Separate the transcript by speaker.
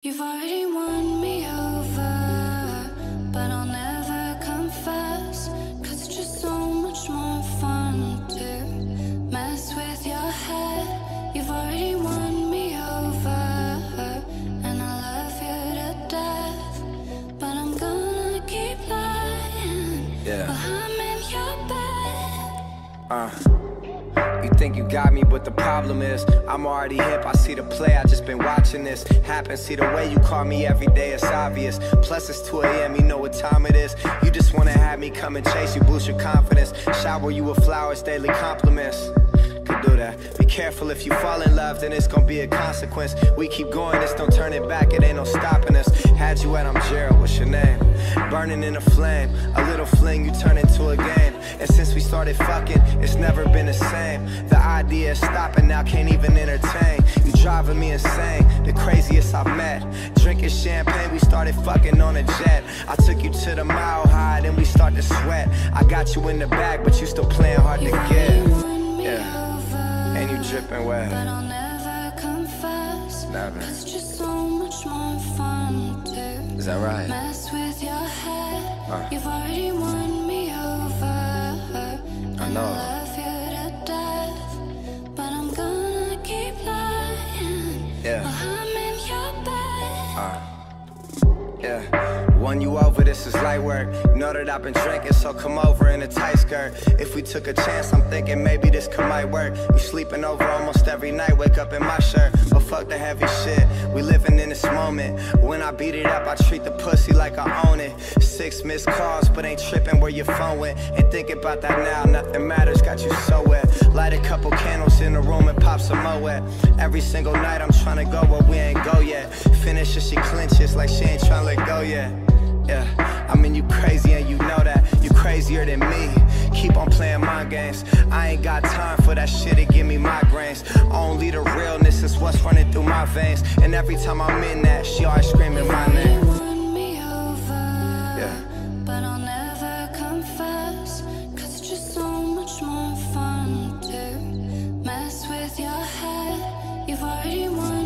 Speaker 1: You've already won me over, but I'll never confess. Cause it's just so much more fun to mess with your head. You've already won me over, and I love you to death. But I'm gonna keep lying
Speaker 2: Yeah.
Speaker 1: while I'm in your bed.
Speaker 2: Uh. Think you got me, but the problem is I'm already hip. I see the play, I just been watching this happen. See the way you call me every day, it's obvious. Plus it's 2 a.m., you know what time it is. You just wanna have me come and chase you, boost your confidence. Shower you with flowers, daily compliments. Do that. Be careful if you fall in love, then it's gonna be a consequence. We keep going, it's no turning back, it ain't no stopping us. Had you at I'm Gerald, what's your name? Burning in a flame, a little fling, you turn into a game. And since we started fucking, it's never been the same. The idea of stopping now can't even entertain. You driving me insane, the craziest I've met. Drinking champagne, we started fucking on a jet. I took you to the mile high, then we start to sweat. I got you in the bag, but you still playing hard to get. Dripping wet.
Speaker 1: But I'll never confess.
Speaker 2: Never.
Speaker 1: It's just so much more fun to
Speaker 2: Is that right?
Speaker 1: mess with your head.
Speaker 2: Uh.
Speaker 1: You've already won me over. and
Speaker 2: know. Won you over, this is light work. Know that I've been drinking, so come over in a tight skirt. If we took a chance, I'm thinking maybe this could might work. You sleeping over almost every night, wake up in my shirt. But fuck the heavy shit, we living in this moment. When I beat it up, I treat the pussy like I own it. Six missed calls, but ain't tripping where your phone went. And think about that now, nothing matters, got you so wet. Light a couple candles in the room and pop some Moet. Every single night I'm trying to go where we ain't go yet. Finish her, she clenches like she ain't trying to let go yet. Yeah, I mean you crazy and you know that. You crazier than me. Keep on playing my games. I ain't got time for that shit, it give me migraines. Only the realness is what's running through my veins. And every time I'm in that, she always screaming my name. Говори мой